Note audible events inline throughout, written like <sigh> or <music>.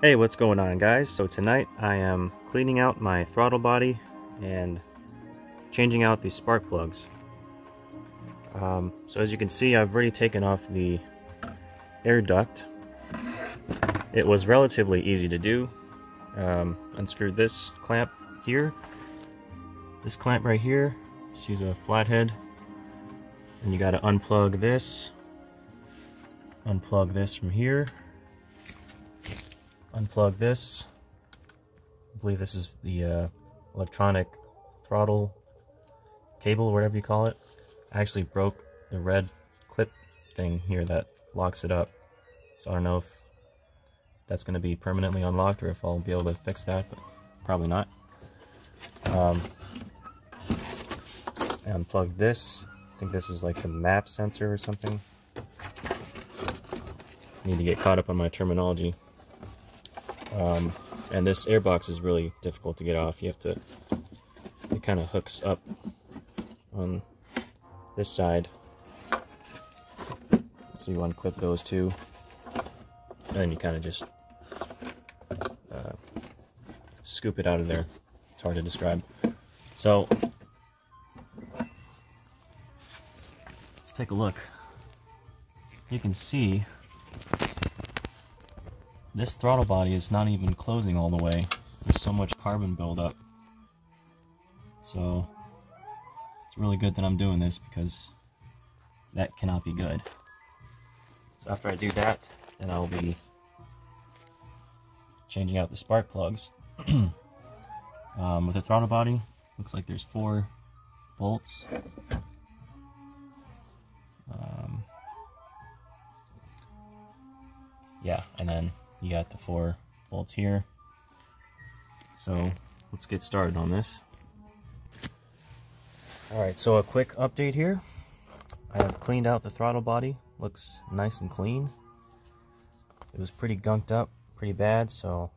Hey, what's going on guys? So tonight I am cleaning out my throttle body and changing out the spark plugs. Um, so as you can see, I've already taken off the air duct. It was relatively easy to do. Um, unscrewed this clamp here, this clamp right here, use a flathead, and you got to unplug this, unplug this from here, unplug this. I believe this is the uh, electronic throttle cable whatever you call it. I actually broke the red clip thing here that locks it up. So I don't know if that's going to be permanently unlocked or if I'll be able to fix that, but probably not. Um, unplug this. I think this is like a map sensor or something. Need to get caught up on my terminology. Um, and this airbox is really difficult to get off. You have to, it kind of hooks up on this side. So you unclip those two. And then you kind of just uh, scoop it out of there. It's hard to describe. So, let's take a look. You can see this throttle body is not even closing all the way. There's so much carbon buildup. So, it's really good that I'm doing this because that cannot be good. So after I do that, then I'll be changing out the spark plugs. <clears throat> um, with the throttle body, looks like there's four bolts. Um, yeah, and then you got the four bolts here. So let's get started on this. Alright, so a quick update here. I have cleaned out the throttle body. Looks nice and clean. It was pretty gunked up, pretty bad, so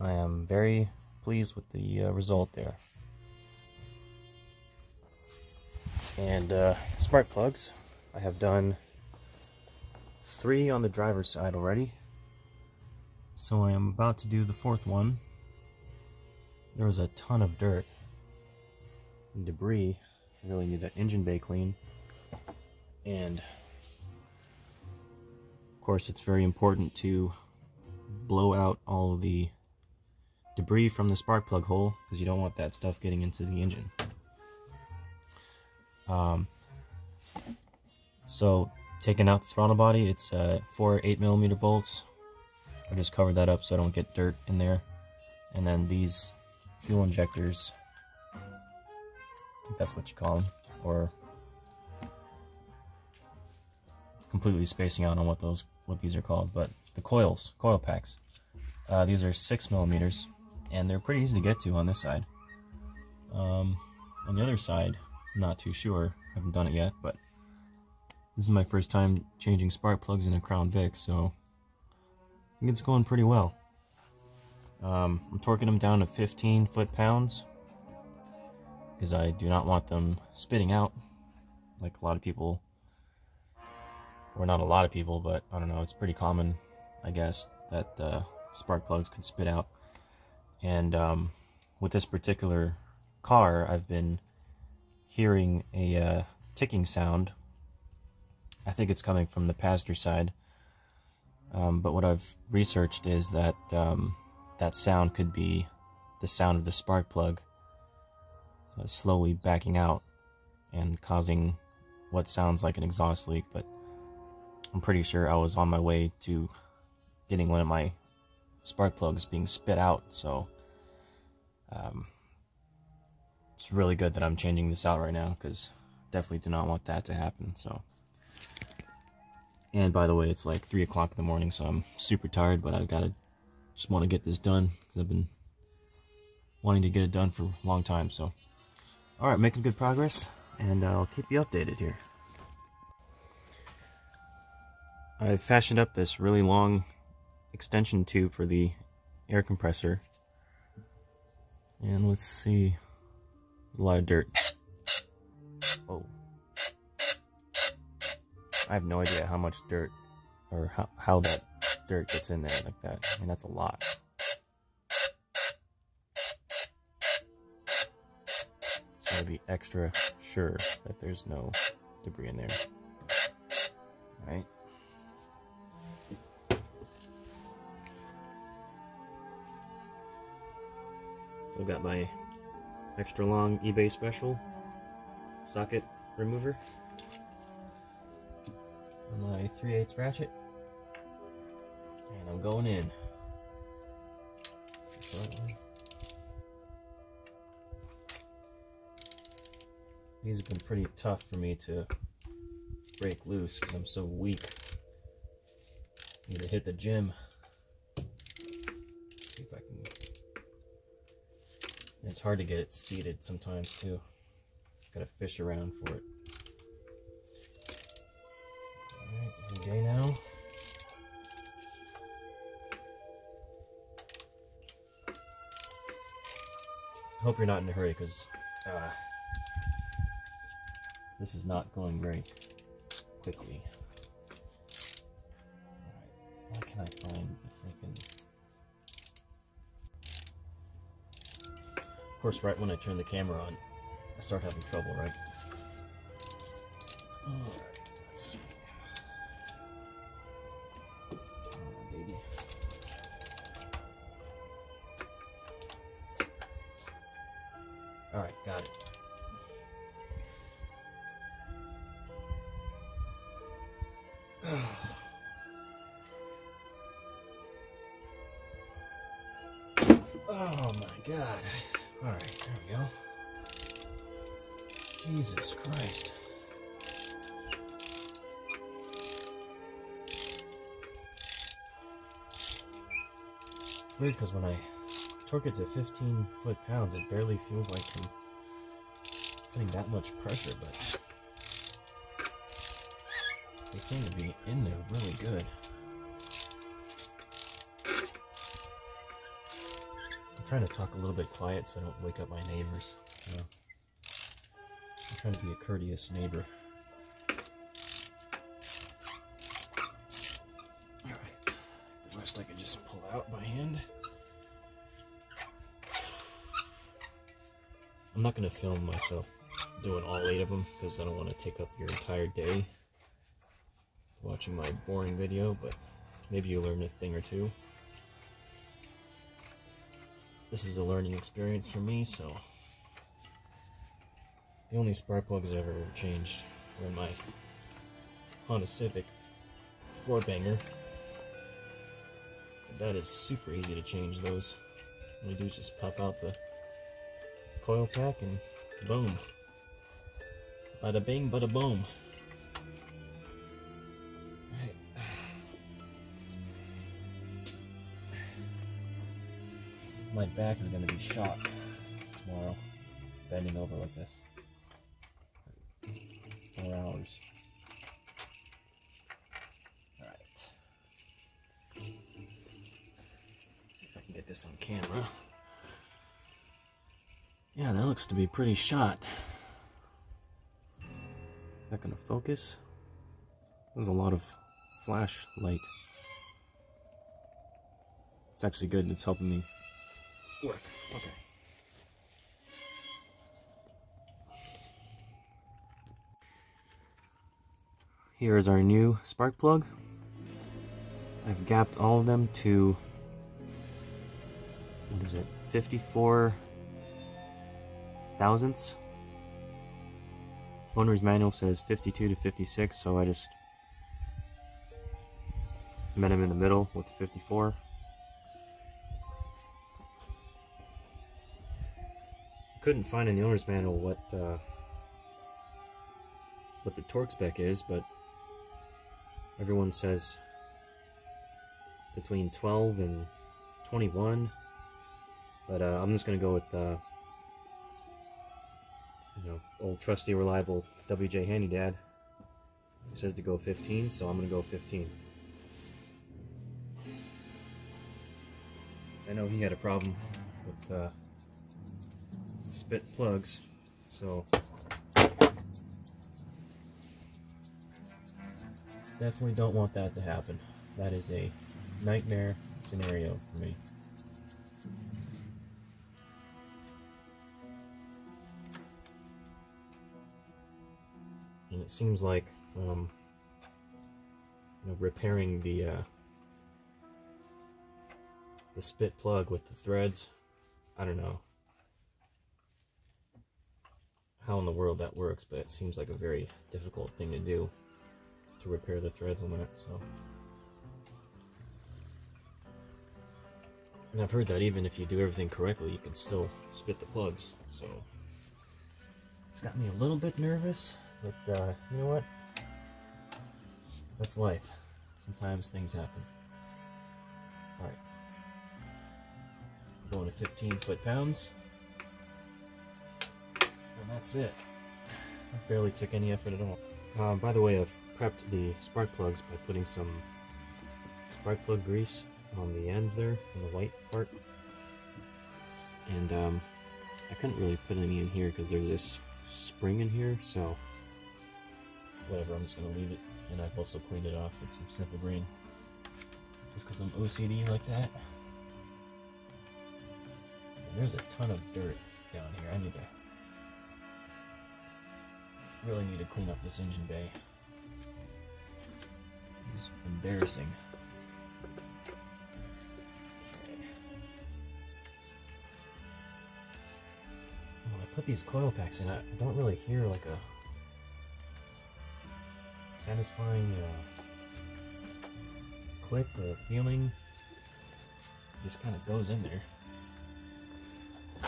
I am very pleased with the uh, result there. And uh, spark plugs, I have done three on the driver's side already. So I am about to do the fourth one. There was a ton of dirt and debris. I really need that engine bay clean. And of course it's very important to blow out all of the debris from the spark plug hole because you don't want that stuff getting into the engine. Um, so taking out the throttle body, it's uh, four 8 millimeter bolts. I just covered that up so I don't get dirt in there. And then these fuel injectors, I think that's what you call them, or completely spacing out on what those what these are called, but the coils, coil packs. Uh, these are six millimeters, and they're pretty easy to get to on this side. Um, on the other side, I'm not too sure. I haven't done it yet, but this is my first time changing spark plugs in a Crown Vic, so it's going pretty well. Um, I'm torquing them down to 15 foot-pounds because I do not want them spitting out like a lot of people, or not a lot of people, but I don't know, it's pretty common, I guess, that uh, spark plugs can spit out. And um, with this particular car, I've been hearing a uh, ticking sound. I think it's coming from the passenger side. Um, but what I've researched is that um, that sound could be the sound of the spark plug uh, slowly backing out and causing what sounds like an exhaust leak. But I'm pretty sure I was on my way to getting one of my spark plugs being spit out. So um, it's really good that I'm changing this out right now because definitely do not want that to happen. So. And by the way, it's like 3 o'clock in the morning, so I'm super tired, but I've got to just want to get this done because I've been wanting to get it done for a long time. So, alright, making good progress, and I'll keep you updated here. I fashioned up this really long extension tube for the air compressor. And let's see, a lot of dirt. I have no idea how much dirt, or how, how that dirt gets in there like that. I mean, that's a lot. So to be extra sure that there's no debris in there. All right. So I've got my extra long eBay special socket remover my 3 8 ratchet. And I'm going in. These have been pretty tough for me to break loose because I'm so weak. Need to hit the gym. see if I can. It's hard to get it seated sometimes too. Gotta fish around for it. Hope you're not in a hurry because uh, this is not going very quickly. Alright, why can I find the freaking... Of course, right when I turn the camera on, I start having trouble, right? Oh my god. Alright, there we go. Jesus Christ. It's weird because when I torque it to 15 foot pounds, it barely feels like I'm putting that much pressure, but they seem to be in there really good. Trying to talk a little bit quiet so I don't wake up my neighbors. I'm trying to be a courteous neighbor. Alright, the rest I can just pull out by hand. I'm not going to film myself doing all eight of them because I don't want to take up your entire day watching my boring video, but maybe you learn a thing or two. This is a learning experience for me, so the only spark plugs I've ever changed were in my Honda Civic four banger. That is super easy to change those. All you do is just pop out the coil pack and boom. Bada bing, bada boom. My back is going to be shot tomorrow, bending over like this. Four hours. Alright. See if I can get this on camera. Yeah, that looks to be pretty shot. Is that gonna focus? There's a lot of flashlight. It's actually good, it's helping me work. Okay. Here is our new spark plug. I've gapped all of them to, what is it, 54 thousandths. Owner's manual says 52 to 56, so I just met him in the middle with 54. Couldn't find in the owner's manual what uh, what the torque spec is, but everyone says between 12 and 21. But uh, I'm just gonna go with uh, you know, old trusty reliable WJ Handy Dad. He says to go 15, so I'm gonna go 15. I know he had a problem with uh, spit plugs, so definitely don't want that to happen. That is a nightmare scenario for me. And it seems like um, you know, repairing the uh, the spit plug with the threads, I don't know how in the world that works, but it seems like a very difficult thing to do to repair the threads on that, so. And I've heard that even if you do everything correctly, you can still spit the plugs, so. It's got me a little bit nervous, but uh, you know what? That's life. Sometimes things happen. Alright. Going to 15 foot pounds. And that's it. I barely took any effort at all. Um, by the way, I've prepped the spark plugs by putting some spark plug grease on the ends there, on the white part. And um, I couldn't really put any in here because there's this spring in here, so whatever, I'm just going to leave it. And I've also cleaned it off with some simple green. Just because I'm OCD like that. And there's a ton of dirt down here. I need to really need to clean up this engine bay. It's embarrassing. I put these coil packs in, I don't really hear like a satisfying uh, click or feeling. It just kind of goes in there.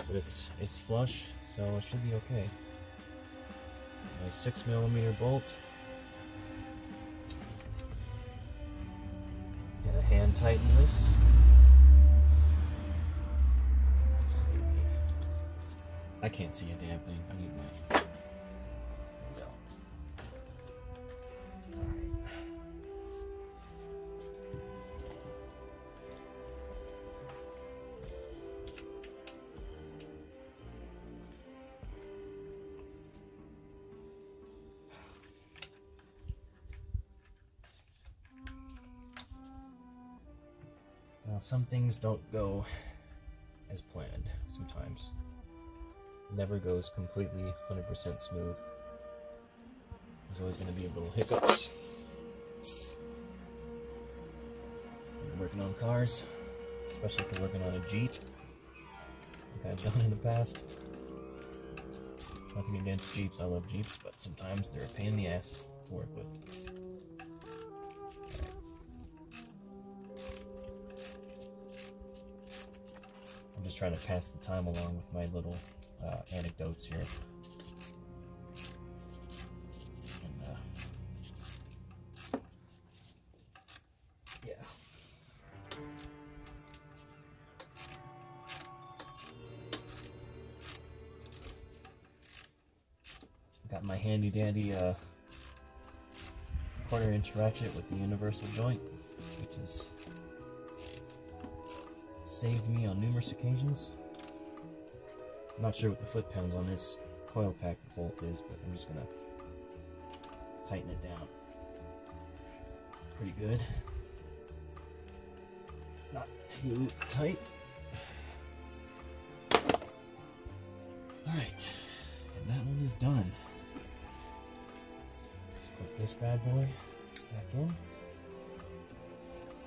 But it's it's flush, so it should be okay. Six millimeter bolt. Gotta hand tighten this. I can't see a damn thing. I need my some things don't go as planned sometimes. never goes completely 100% smooth. There's always going to be a little hiccups. When working on cars, especially if you're working on a Jeep, like I've done in the past. Nothing against Jeeps, I love Jeeps, but sometimes they're a pain in the ass to work with. Just trying to pass the time along with my little uh, anecdotes here. And, uh, yeah. Got my handy dandy uh, quarter inch ratchet with the universal joint, which is saved me on numerous occasions. I'm not sure what the foot pounds on this coil pack bolt is, but I'm just gonna tighten it down pretty good. Not too tight. Alright, and that one is done. Let's put this bad boy back in.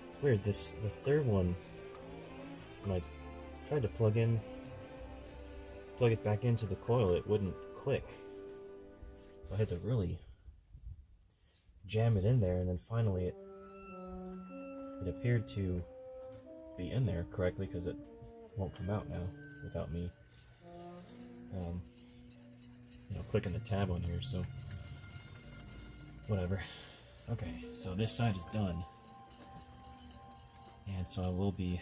It's weird, this the third one tried to plug in, plug it back into the coil, it wouldn't click. So I had to really jam it in there, and then finally it it appeared to be in there correctly because it won't come out now without me, um, you know, clicking the tab on here. So whatever. Okay, so this side is done, and so I will be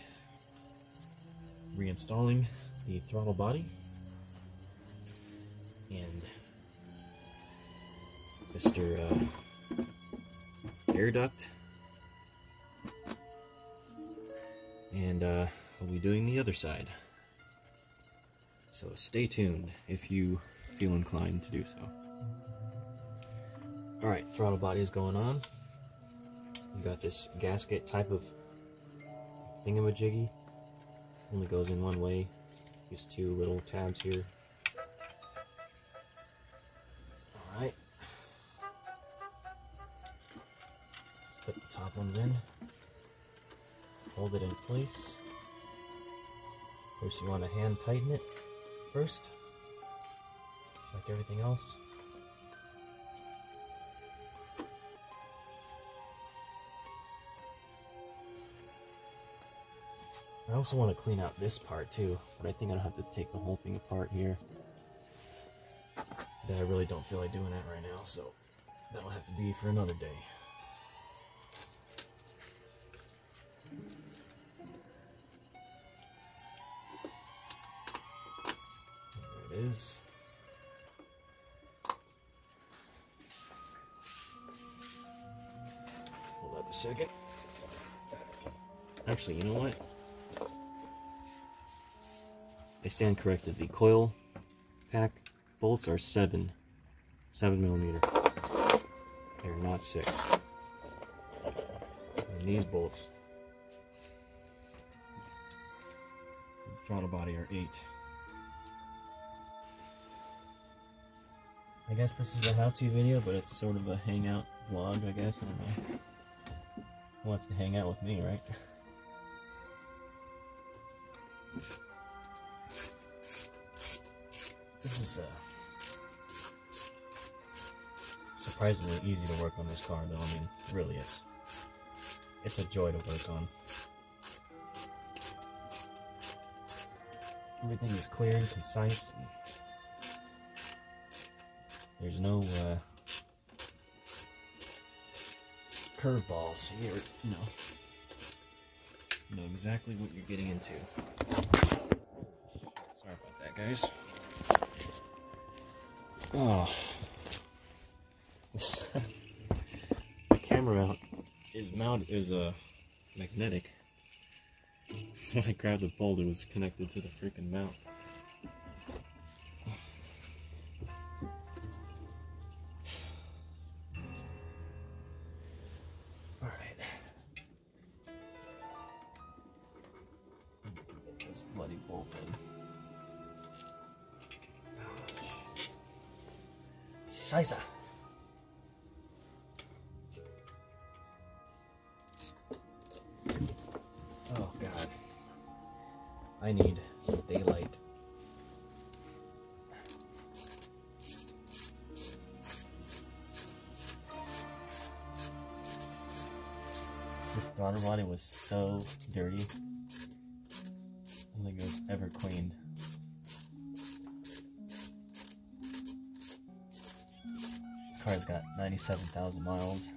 reinstalling the throttle body and Mr. Uh, air duct and uh, I'll be doing the other side so stay tuned if you feel inclined to do so alright throttle body is going on we got this gasket type of thingamajiggy. Only goes in one way. These two little tabs here. Alright. Just put the top ones in. Hold it in place. First you want to hand tighten it first. Just like everything else. I also want to clean out this part too, but I think I'll have to take the whole thing apart here. But I really don't feel like doing that right now, so that'll have to be for another day. There it is. Hold up a second. Actually, you know what? I stand corrected. The coil pack bolts are seven, seven millimeter. They're not six. And these bolts, the throttle body are eight. I guess this is a how-to video, but it's sort of a hangout vlog, I guess. I don't know. Who wants to hang out with me, right? This is uh, surprisingly easy to work on this car, though. I mean, really, it's it's a joy to work on. Everything is clear and concise. And there's no uh, curveballs here. You know, you know exactly what you're getting into. Sorry about that, guys. Oh. the camera mount is mount is a uh, magnetic. So when I grabbed the bolt, it was connected to the freaking mount. Scheiße. Oh god. I need some daylight. This throttle body was so dirty. I don't think it was ever cleaned. Car's got 97,000 miles.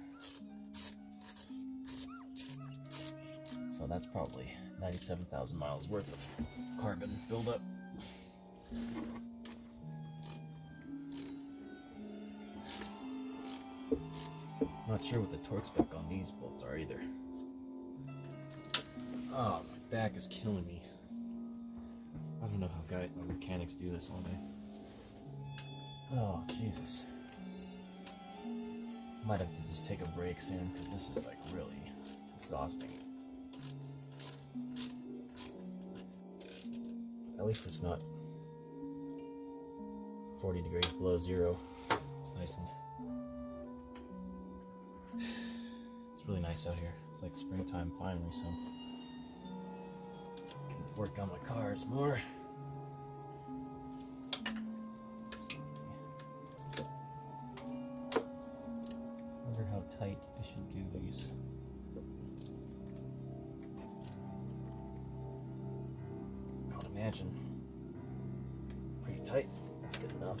So that's probably 97,000 miles worth of carbon buildup. Not sure what the torque spec on these bolts are either. Oh, my back is killing me. I don't know how guy mechanics do this all day. Oh, Jesus. Might have to just take a break soon because this is like really exhausting. At least it's not 40 degrees below zero. It's nice and it's really nice out here. It's like springtime finally, so I can work on my cars more. Would pretty tight. That's good enough.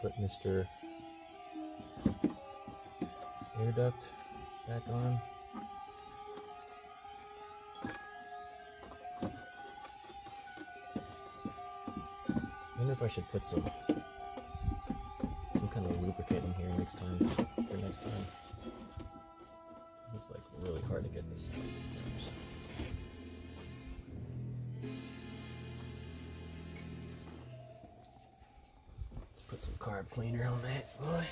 Put Mr. air duct back on. I wonder if I should put some some kind of lubricant in here next time for next time. It's like really hard to get this put some carb cleaner on that boy.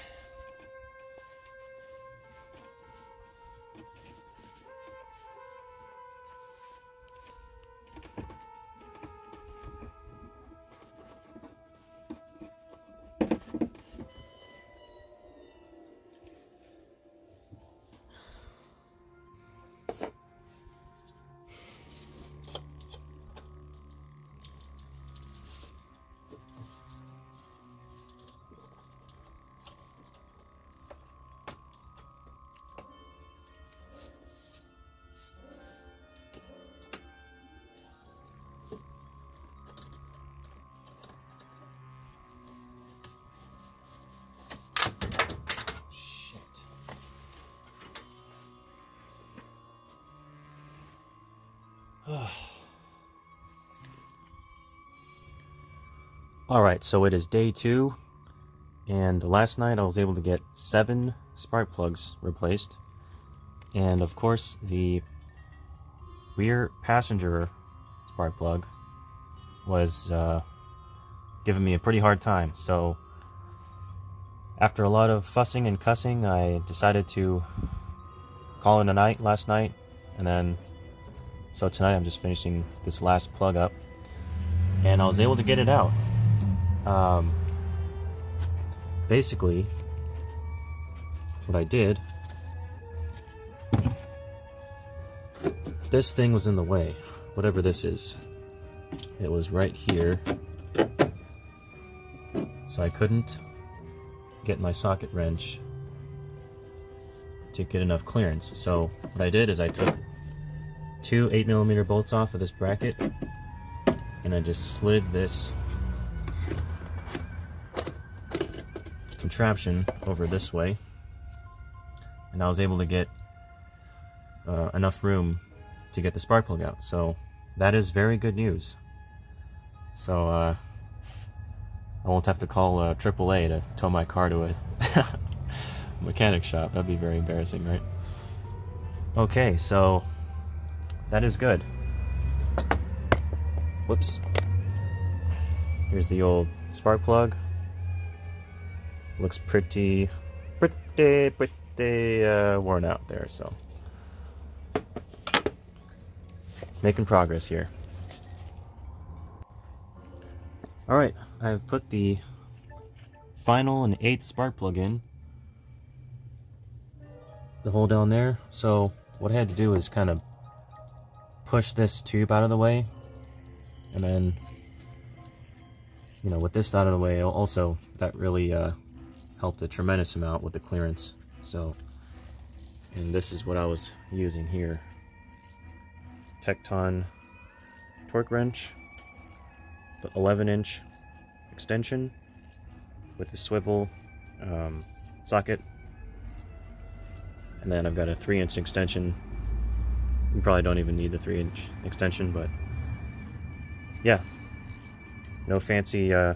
Alright, so it is day two, and last night I was able to get seven spark plugs replaced. And of course, the rear passenger spark plug was uh, giving me a pretty hard time. So, after a lot of fussing and cussing, I decided to call it a night last night, and then so tonight I'm just finishing this last plug up, and I was able to get it out. Um, basically, what I did, this thing was in the way, whatever this is. It was right here, so I couldn't get my socket wrench to get enough clearance. So what I did is I took two 8mm bolts off of this bracket and I just slid this contraption over this way. And I was able to get uh, enough room to get the spark plug out. So that is very good news. So uh, I won't have to call uh, AAA to tow my car to a <laughs> mechanic shop. That'd be very embarrassing right? Okay so that is good. Whoops. Here's the old spark plug looks pretty, pretty, pretty uh, worn out there, so. Making progress here. Alright, I've put the final and eighth spark plug in. The hole down there. So what I had to do is kind of push this tube out of the way. And then, you know, with this out of the way, also, that really uh, helped a tremendous amount with the clearance. So, and this is what I was using here. Tekton torque wrench, the 11 inch extension with the swivel um, socket. And then I've got a 3 inch extension. You probably don't even need the 3 inch extension, but yeah. No fancy uh,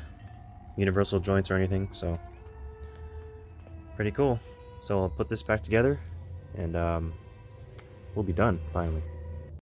universal joints or anything, so pretty cool. So I'll put this back together and um, we'll be done finally.